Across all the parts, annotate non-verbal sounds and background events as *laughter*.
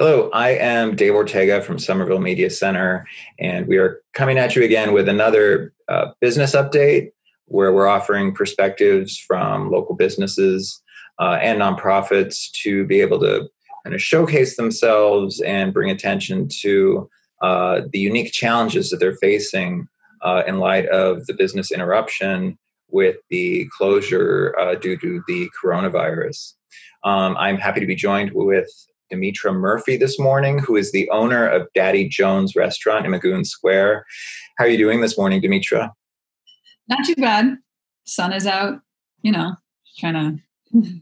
Hello, I am Dave Ortega from Somerville Media Center, and we are coming at you again with another uh, business update where we're offering perspectives from local businesses uh, and nonprofits to be able to kind of showcase themselves and bring attention to uh, the unique challenges that they're facing uh, in light of the business interruption with the closure uh, due to the coronavirus. Um, I'm happy to be joined with Dimitra Murphy this morning, who is the owner of Daddy Jones Restaurant in Magoun Square. How are you doing this morning, Dimitra? Not too bad. Sun is out, you know, trying *laughs* to.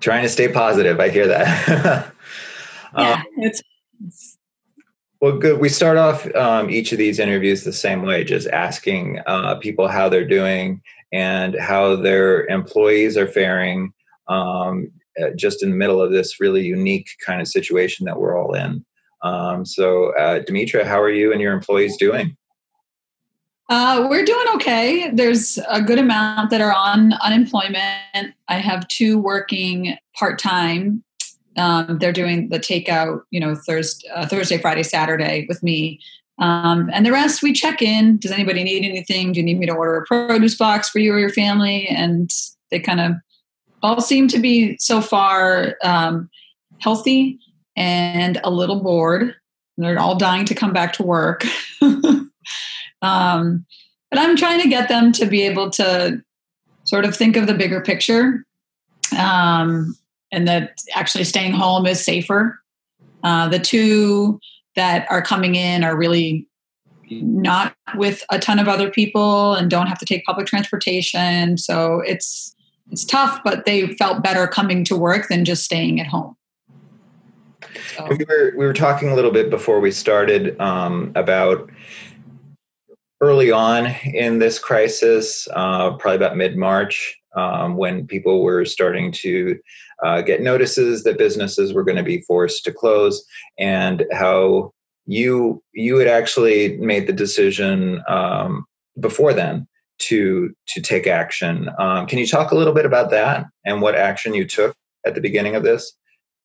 trying to stay positive. I hear that. *laughs* *laughs* yeah, um, it's, it's. Well, good. We start off um, each of these interviews the same way, just asking uh, people how they're doing and how their employees are faring. Um, uh, just in the middle of this really unique kind of situation that we're all in. Um, so, uh, Dimitra, how are you and your employees doing? Uh, we're doing okay. There's a good amount that are on unemployment. I have two working part time. Um, they're doing the takeout, you know, Thursday, uh, Thursday, Friday, Saturday with me. Um, and the rest, we check in. Does anybody need anything? Do you need me to order a produce box for you or your family? And they kind of all seem to be so far um, healthy and a little bored. They're all dying to come back to work. *laughs* um, but I'm trying to get them to be able to sort of think of the bigger picture um, and that actually staying home is safer. Uh, the two that are coming in are really not with a ton of other people and don't have to take public transportation. So it's it's tough, but they felt better coming to work than just staying at home. So. We were we were talking a little bit before we started um, about early on in this crisis, uh, probably about mid March, um, when people were starting to uh, get notices that businesses were going to be forced to close, and how you you had actually made the decision um, before then to to take action. Um, can you talk a little bit about that and what action you took at the beginning of this?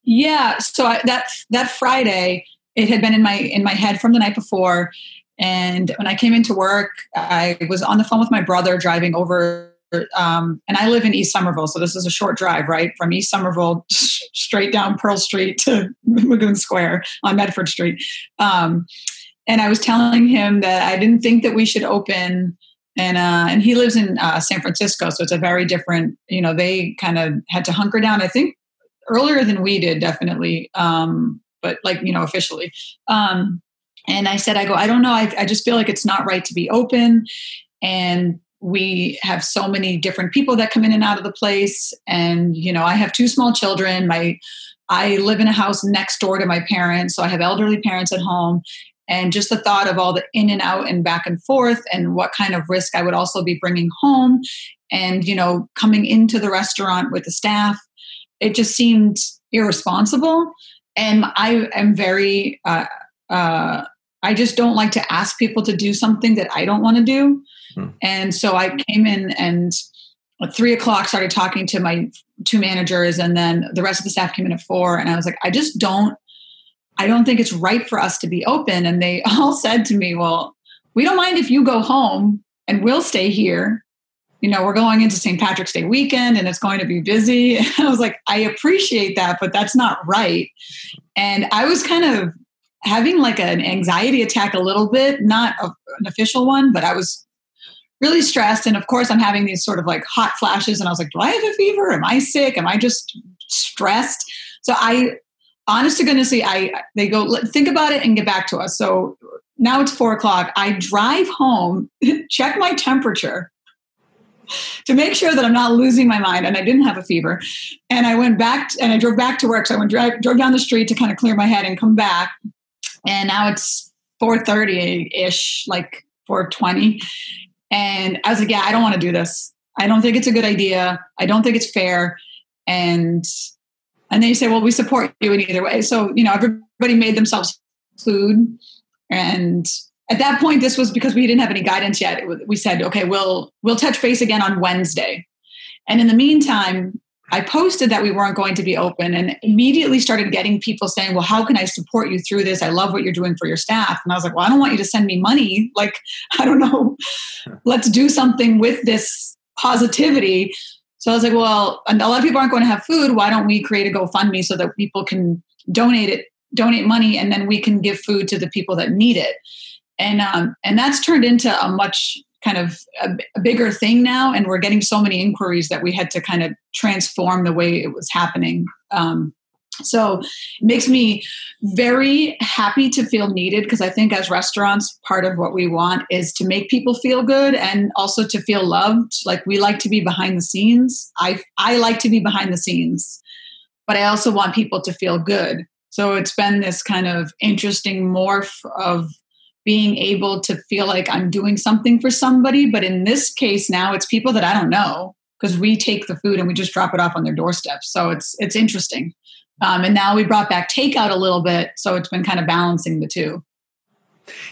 Yeah, so I, that that Friday, it had been in my in my head from the night before, and when I came into work, I was on the phone with my brother driving over. Um, and I live in East Somerville, so this is a short drive, right, from East Somerville *laughs* straight down Pearl Street to *laughs* Magoun Square on Medford Street. Um, and I was telling him that I didn't think that we should open and uh, and he lives in uh, San Francisco, so it's a very different. You know, they kind of had to hunker down. I think earlier than we did, definitely, um, but like you know, officially. Um, and I said, I go, I don't know. I, I just feel like it's not right to be open, and we have so many different people that come in and out of the place. And you know, I have two small children. My I live in a house next door to my parents, so I have elderly parents at home and just the thought of all the in and out and back and forth and what kind of risk i would also be bringing home and you know coming into the restaurant with the staff it just seemed irresponsible and i am very uh, uh, i just don't like to ask people to do something that i don't want to do hmm. and so i came in and at three o'clock started talking to my two managers and then the rest of the staff came in at four and i was like i just don't I don't think it's right for us to be open. And they *laughs* all said to me, Well, we don't mind if you go home and we'll stay here. You know, we're going into St. Patrick's Day weekend and it's going to be busy. *laughs* And I was like, I appreciate that, but that's not right. And I was kind of having like an anxiety attack a little bit, not a, an official one, but I was really stressed. And of course, I'm having these sort of like hot flashes. And I was like, do I have a fever? Am I sick? Am I just stressed? So I honest to goodness, I they go think about it and get back to us. So now it's four o'clock. I drive home, *laughs* check my temperature *laughs* to make sure that I'm not losing my mind, and I didn't have a fever. And I went back and I drove back to work. So I went drive, drove down the street to kind of clear my head and come back. And now it's four thirty ish, like four twenty. And I was like, yeah, I don't want to do this. I don't think it's a good idea. I don't think it's fair. And and then you say, well, we support you in either way. So, you know, everybody made themselves food. And at that point, this was because we didn't have any guidance yet. Was, we said, okay, we'll we'll touch base again on Wednesday. And in the meantime, I posted that we weren't going to be open and immediately started getting people saying, Well, how can I support you through this? I love what you're doing for your staff. And I was like, Well, I don't want you to send me money. Like, *laughs* I don't know. *laughs* Let's do something with this positivity. So I was like, Well, a lot of people aren't going to have food. Why don't we create a GoFundMe so that people can donate it, donate money, and then we can give food to the people that need it? And um, and that's turned into a much kind of a, a, bigger thing now and we're getting so many inquiries that we had to kind of transform the way it was happening um, so it makes me very happy to feel needed because i think as restaurants part of what we want is to make people feel good and also to feel loved like we like to be behind the scenes i i like to be behind the scenes but i also want people to feel good so it's been this kind of interesting morph of being able to feel like I'm doing something for somebody. But in this case now it's people that I don't know because we take the food and we just drop it off on their doorstep. So it's it's interesting. Um, and now we brought back takeout a little bit, so it's been kind of balancing the two.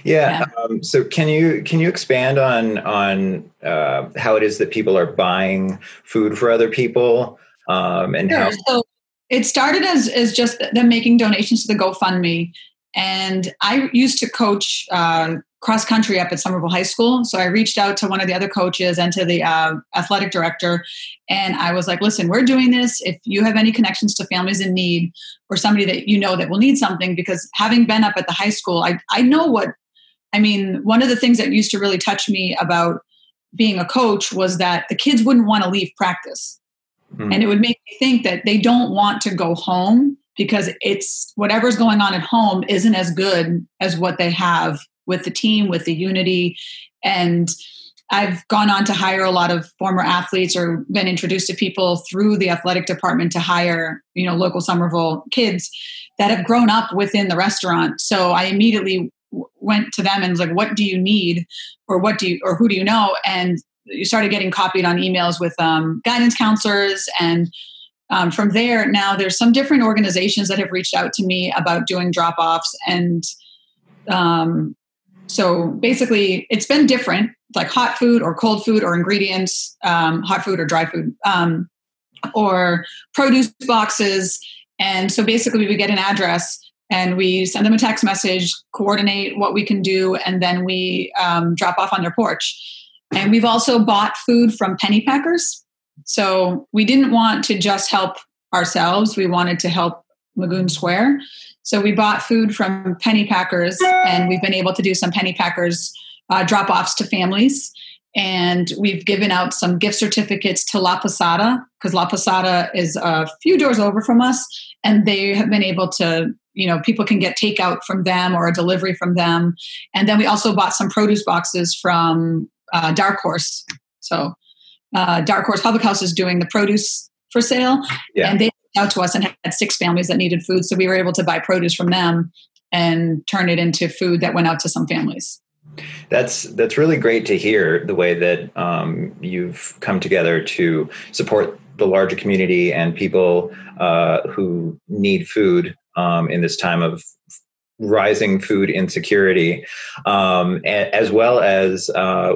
Yeah. yeah. Um, so can you can you expand on on uh, how it is that people are buying food for other people um, and sure. how? So it started as as just them making donations to the GoFundMe, and I used to coach uh, cross country up at Somerville High School. So I reached out to one of the other coaches and to the uh, athletic director. And I was like, listen, we're doing this. If you have any connections to families in need or somebody that you know that will need something, because having been up at the high school, I, I know what, I mean, one of the things that used to really touch me about being a coach was that the kids wouldn't want to leave practice. Mm. And it would make me think that they don't want to go home because it's whatever's going on at home isn't as good as what they have with the team, with the unity. And I've gone on to hire a lot of former athletes or been introduced to people through the athletic department to hire, you know, local Somerville kids that have grown up within the restaurant. So I immediately went to them and was like, what do you need? Or what do you, or who do you know? And you started getting copied on emails with um, guidance counselors and um, from there, now there's some different organizations that have reached out to me about doing drop offs. And um, so basically, it's been different like hot food or cold food or ingredients, um, hot food or dry food, um, or produce boxes. And so basically, we get an address and we send them a text message, coordinate what we can do, and then we um, drop off on their porch. And we've also bought food from Pennypackers. So we didn't want to just help ourselves, we wanted to help Magoun Square. So we bought food from Pennypackers, and we've been able to do some Pennypackers uh, drop offs to families. And we've given out some gift certificates to La Posada because La Posada is a few doors over from us, and they have been able to, you know, people can get takeout from them or a delivery from them. And then we also bought some produce boxes from uh, Dark Horse. So uh, Dark Horse Public House is doing the produce for sale, yeah. and they out to us and had six families that needed food, so we were able to buy produce from them and turn it into food that went out to some families. That's that's really great to hear the way that um, you've come together to support the larger community and people uh, who need food um, in this time of rising food insecurity, um, as well as uh,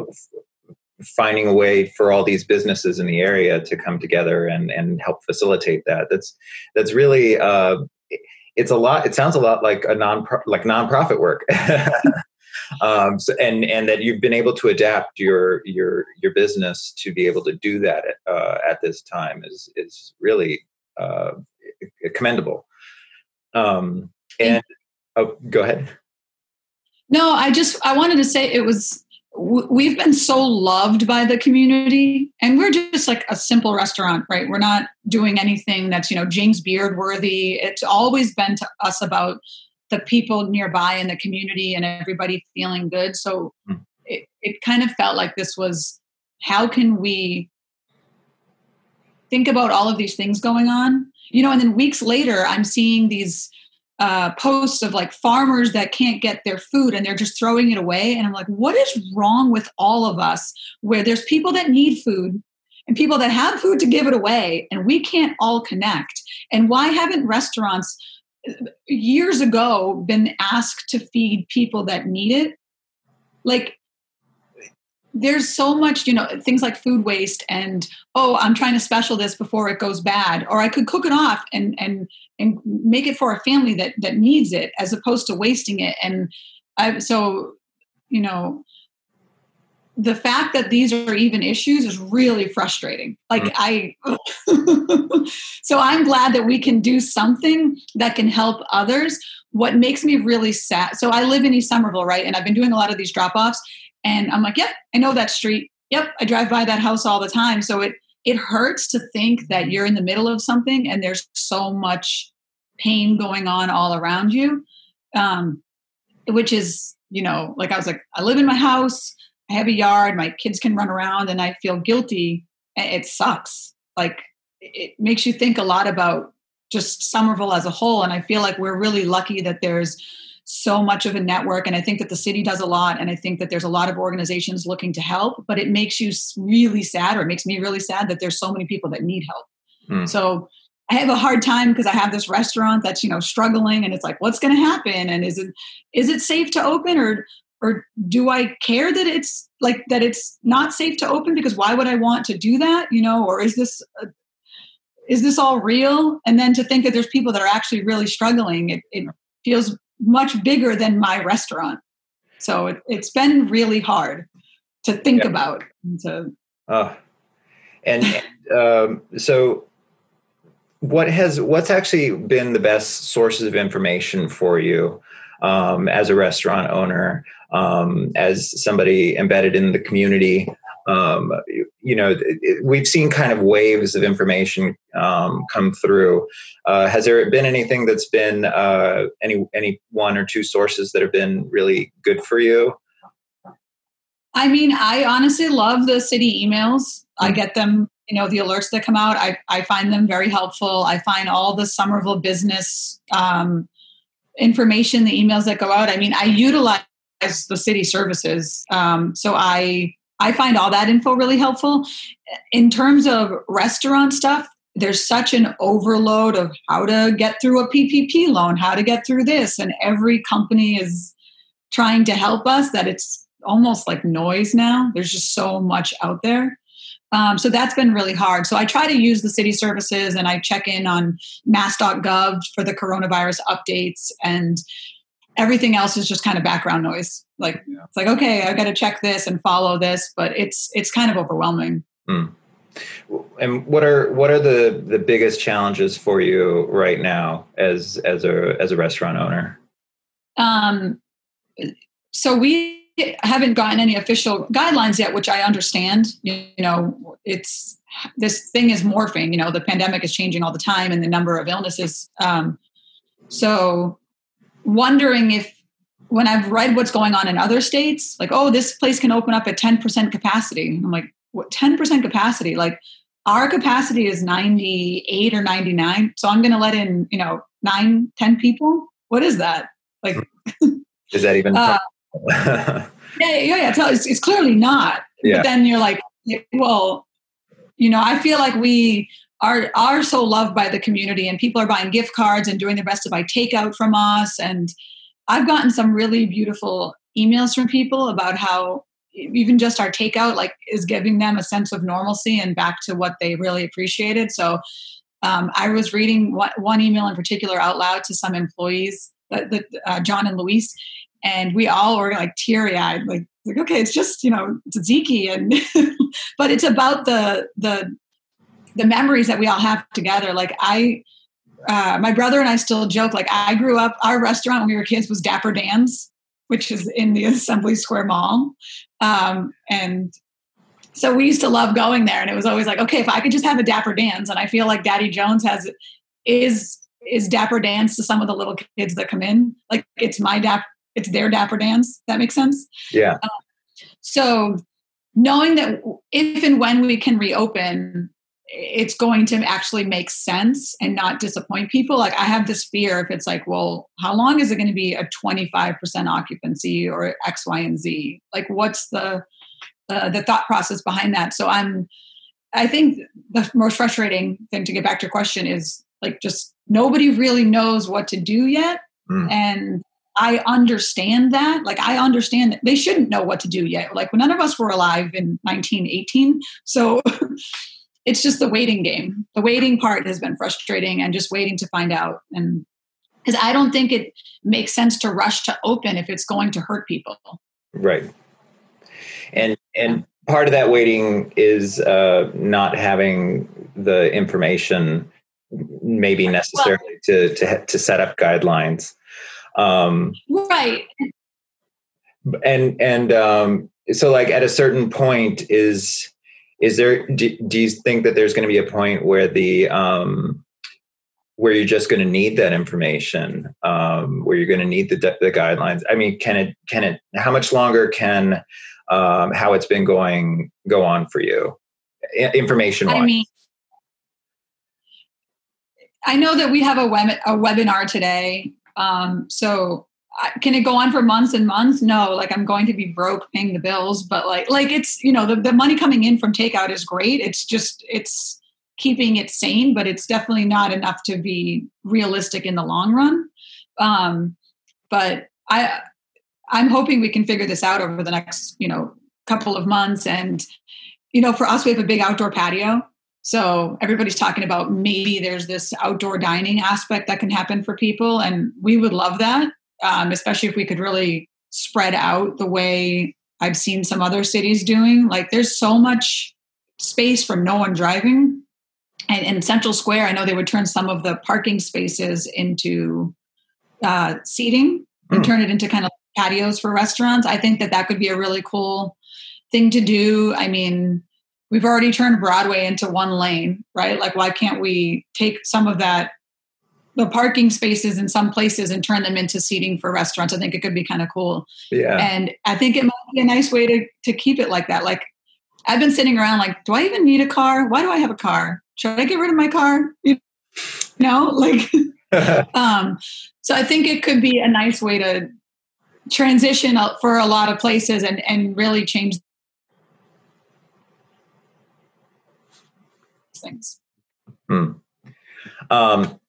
finding a way for all these businesses in the area to come together and and help facilitate that. That's that's really uh, it's a lot. It sounds a lot like a non like nonprofit work. *laughs* um, so, and and that you've been able to adapt your your your business to be able to do that uh, at this time is is really uh, commendable. Um, and oh, go ahead. No, I just I wanted to say it was we've been so loved by the community and we're just like a simple restaurant right? We're not doing anything that's you know james beard worthy. It's always been to us about the people nearby in the community and everybody feeling good. So mm. it, it kind of felt like this was how can we think about all of these things going on? You know and then weeks later i'm seeing these uh, posts of like farmers that can't get their food and they're just throwing it away. And I'm like, what is wrong with all of us where there's people that need food and people that have food to give it away and we can't all connect? And why haven't restaurants years ago been asked to feed people that need it? Like, there's so much, you know, things like food waste and oh, I'm trying to special this before it goes bad, or I could cook it off and and and make it for a family that that needs it, as opposed to wasting it. And I so, you know, the fact that these are even issues is really frustrating. Like mm. I, *laughs* so I'm glad that we can do something that can help others. What makes me really sad. So I live in East Somerville, right? And I've been doing a lot of these drop offs, and I'm like, yep, I know that street. Yep, I drive by that house all the time. So it it hurts to think that you're in the middle of something and there's so much pain going on all around you, um, which is you know, like I was like, I live in my house. I have a yard, my kids can run around, and I feel guilty. It sucks. Like it makes you think a lot about just Somerville as a whole. And I feel like we're really lucky that there's so much of a network. And I think that the city does a lot. And I think that there's a lot of organizations looking to help, but it makes you really sad, or it makes me really sad that there's so many people that need help. Hmm. So I have a hard time because I have this restaurant that's, you know, struggling and it's like, what's going to happen? And is it, is it safe to open or, or do I care that it's like that it's not safe to open because why would I want to do that? You know, or is this a, is this all real? And then to think that there's people that are actually really struggling, it, it feels much bigger than my restaurant. So it, has been really hard to think yeah. about. And to, uh, and, and um, so what has what's actually been the best sources of information for you um, as a restaurant owner, um, as somebody embedded in the community. Um, you know, it, it, we've seen kind of waves of information um, come through. Uh, has there been anything that's been uh, any any one or two sources that have been really good for you? I mean, I honestly love the city emails. I mm-hmm. get them, you know, the alerts that come out. I, I find them very helpful. I find all the Somerville business um, information, the emails that go out. I mean, I utilize the city services. Um, so I I find all that info really helpful. In terms of restaurant stuff, there's such an overload of how to get through a PPP loan, how to get through this, and every company is trying to help us that it's almost like noise now. There's just so much out there. Um, so that's been really hard. So I try to use the city services and I check in on mass.gov for the coronavirus updates and everything else is just kind of background noise. Like yeah. it's like, okay, I've got to check this and follow this, but it's it's kind of overwhelming. Hmm. And what are what are the the biggest challenges for you right now as as a as a restaurant owner? Um, so we haven't gotten any official guidelines yet, which I understand. You, know, it's this thing is morphing. You know, the pandemic is changing all the time, and the number of illnesses. Um, so, wondering if when I've read what's going on in other states, like, oh, this place can open up at ten percent capacity. I'm like, what? Ten percent capacity? Like, our capacity is ninety eight or ninety nine. So I'm going to let in, you know, nine, ten people. What is that? Like, *laughs* is that even? Uh, *laughs* yeah, yeah, yeah. It's, it's clearly not. Yeah. But then you're like, well, you know, I feel like we are are so loved by the community, and people are buying gift cards and doing their best to buy takeout from us. And I've gotten some really beautiful emails from people about how even just our takeout like is giving them a sense of normalcy and back to what they really appreciated. So um, I was reading one email in particular out loud to some employees, uh, the, uh, John and Luis, and we all were like teary eyed, like, like okay, it's just you know tzatziki, and *laughs* but it's about the the the memories that we all have together. Like I, uh, my brother and I still joke. Like I grew up, our restaurant when we were kids was Dapper Dan's, which is in the *laughs* Assembly Square Mall, um, and so we used to love going there. And it was always like, okay, if I could just have a Dapper Dan's, and I feel like Daddy Jones has is is Dapper Dan's to some of the little kids that come in. Like it's my Dapper it's their Dapper Dan's. That makes sense. Yeah. Uh, so knowing that if and when we can reopen, it's going to actually make sense and not disappoint people. Like I have this fear if it's like, well, how long is it going to be a 25% occupancy or X, Y, and Z? Like what's the uh, the thought process behind that? So I'm I think the most frustrating thing to get back to your question is like just nobody really knows what to do yet. Mm. And I understand that. Like I understand that they shouldn't know what to do yet. Like none of us were alive in 1918. So *laughs* it's just the waiting game. The waiting part has been frustrating and just waiting to find out. And because I don't think it makes sense to rush to open if it's going to hurt people. Right. And and part of that waiting is uh, not having the information maybe necessarily well, to, to to set up guidelines um, right and and um, so like at a certain point is is there do, do you think that there's going to be a point where the um, where you're just going to need that information um, where you're going to need the, the guidelines? I mean can it can it how much longer can um, how it's been going go on for you? Information i mean i know that we have a, web, a webinar today um, so can it go on for months and months? No, like I'm going to be broke paying the bills, but like, like it's, you know, the, the money coming in from takeout is great. It's just, it's keeping it sane, but it's definitely not enough to be realistic in the long run. Um, but I, I'm hoping we can figure this out over the next, you know, couple of months. And, you know, for us, we have a big outdoor patio. So everybody's talking about maybe there's this outdoor dining aspect that can happen for people, and we would love that, um, especially if we could really spread out the way I've seen some other cities doing. Like there's so much space for no one driving. And in Central Square, I know they would turn some of the parking spaces into uh, seating and mm. turn it into kind of patios for restaurants. I think that that could be a really cool thing to do. I mean, we've already turned Broadway into one lane, right? Like, why can't we take some of that, the parking spaces in some places and turn them into seating for restaurants? I think it could be kind of cool. Yeah. And I think it might be a nice way to, to keep it like that. Like, I've been sitting around like, do I even need a car? Why do I have a car? Should I get rid of my car? You know, *laughs* like, *laughs* um, so I think it could be a nice way to transition for a lot of places and, and really change things. Hmm. Um,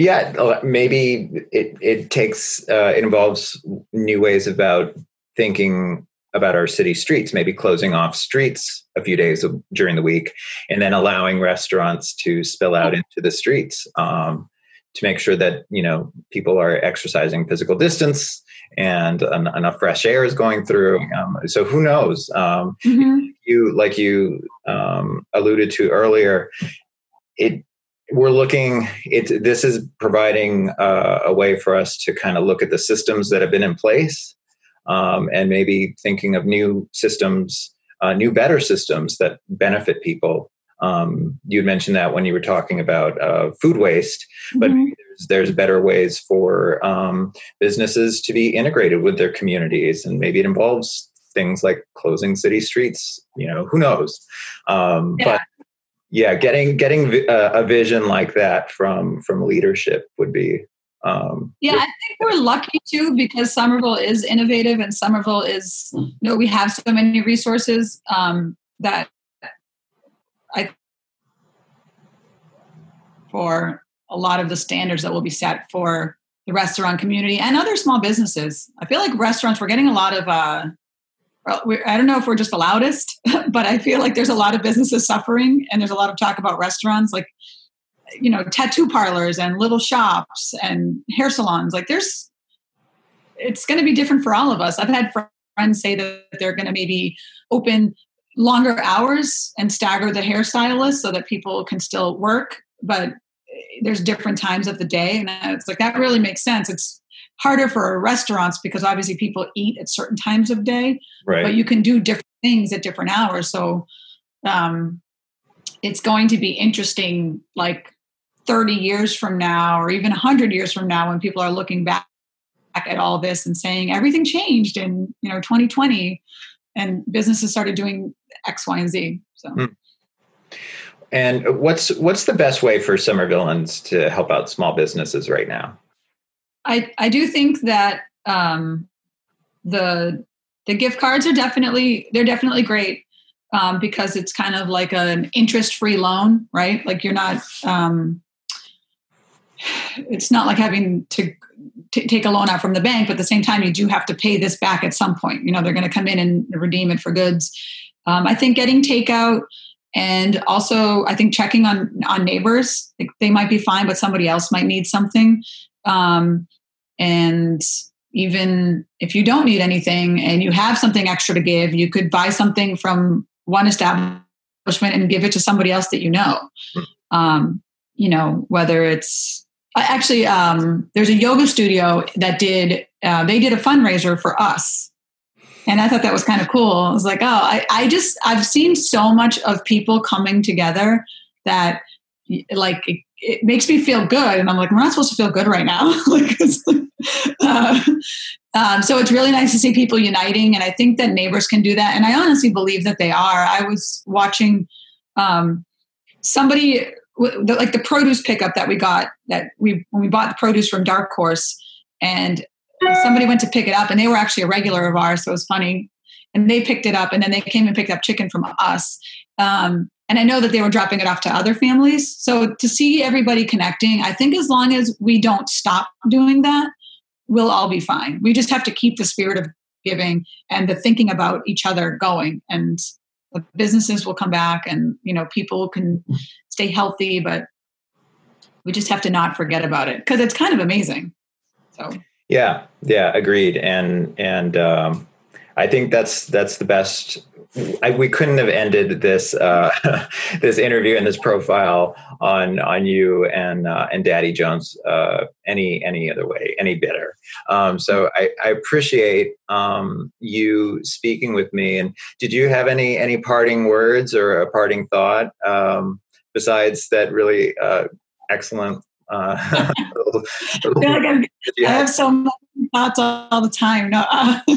yeah, uh, maybe it it takes uh, it involves new ways about thinking about our city streets. Maybe closing off streets a few days during the week, and then allowing restaurants to spill out into the streets. Um, to make sure that you know people are exercising physical distance and an, enough fresh air is going through. Um, so who knows? Um, mm-hmm. You like you um, alluded to earlier. It we're looking. It this is providing uh, a way for us to kind of look at the systems that have been in place um, and maybe thinking of new systems, uh, new better systems that benefit people um, you had mentioned that when you were talking about uh, food waste, but mm-hmm. there's, there's, better ways for um, businesses to be integrated with their communities, and maybe it involves things like closing city streets. You know, who knows? Um, yeah. But yeah, getting getting a, uh, a vision like that from from leadership would be um, yeah, I think we're lucky too because Somerville is innovative and Somerville is, you know, we have so many resources um, that I for a lot of the standards that will be set for the restaurant community and other small businesses. I feel like restaurants, we're getting a lot of, uh, I don't know if we're just the loudest, *laughs* but I feel like there's a lot of businesses suffering and there's a lot of talk about restaurants like, you know, tattoo parlors and little shops and hair salons. Like there's, it's going to be different for all of us. I've had friends say that they're going to maybe open longer hours and stagger the hairstylist so that people can still work but eh, there's different times of the day and uh, it's like that really makes sense it's harder for restaurants because obviously people eat at certain times of day right. but you can do different things at different hours so um, it's going to be interesting like 30 years from now or even 100 years from now when people are looking back at all this and saying everything changed in you know 2020 and businesses started doing X, Y, and Z. So. Mm. And what's what's the best way for Somervilleans to help out small businesses right now? I I do think that um, the the gift cards are definitely they're definitely great um, because it's kind of like an interest free loan, right? Like you're not um, it's not like having to t- take a loan out from the bank, but at the same time, you do have to pay this back at some point. You know, they're going to come in and redeem it for goods. Um, I think getting takeout and also I think checking on on neighbors. Like they might be fine, but somebody else might need something. Um, and even if you don't need anything and you have something extra to give, you could buy something from one establishment and give it to somebody else that you know. Um, you know, whether it's actually um, there's a yoga studio that did uh, they did a fundraiser for us and i thought that was kind of cool i was like oh I, I just i've seen so much of people coming together that like it, makes me feel good and i'm like we're not supposed to feel good right now. *laughs* Like, uh, um, so it's really nice to see people uniting and i think that neighbors can do that and i honestly believe that they are. I was watching um, somebody like the produce pickup that we got that we when we bought the produce from Dark Horse and somebody went to pick it up and they were actually a regular of ours so it was funny. And they picked it up and then they came and picked up chicken from us. Um, and i know that they were dropping it off to other families. So to see everybody connecting i think as long as we don't stop doing that we'll all be fine. We just have to keep the spirit of giving and the thinking about each other going. And the businesses will come back and you know people can stay healthy but we just have to not forget about it because it's kind of amazing. So. Yeah. Yeah. Agreed. And and um, i think that's that's the best I, we couldn't have ended this uh, *laughs* this interview and this profile on on you and uh, and Daddy Jones uh, any any other way, any better. Um, so I, I appreciate um, you speaking with me. And did you have any any parting words or a parting thought um, besides that really uh, excellent uh, *laughs* *laughs* I, have so many thoughts all the time. No, uh, *laughs*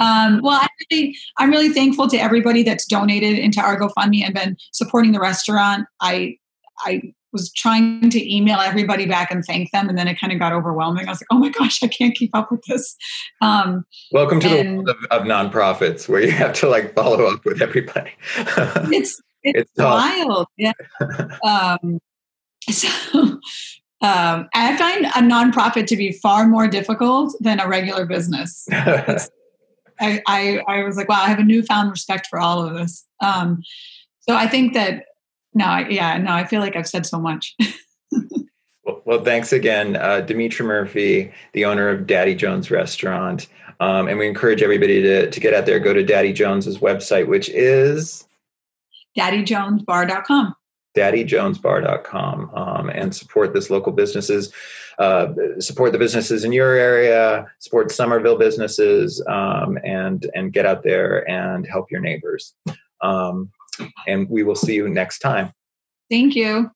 um, well, I really, I'm really thankful to everybody that's donated into our GoFundMe and been supporting the restaurant. I, I was trying to email everybody back and thank them, and then it kind of got overwhelming. I was like, "Oh my gosh, I can't keep up with this." Um, Welcome to and, the world of, of, nonprofits, where you have to like follow up with everybody. it's *laughs* it's, it's wild, yeah. *laughs* Um, so um, I find a nonprofit to be far more difficult than a regular business. *laughs* I, I, I, was like, wow, I have a newfound respect for all of this. Um, so I think that, no, yeah, no, I feel like I've said so much. *laughs* well, well, thanks again, uh, Dimitra Murphy, the owner of Daddy Jones Restaurant. Um, and we encourage everybody to, to get out there, go to Daddy Jones's website, which is daddyjonesbar.com daddyjonesbar.com um, and support this local businesses uh, support the businesses in your area support somerville businesses um, and and get out there and help your neighbors. Um, and we will see you next time. Thank you